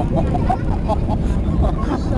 ハハハハ!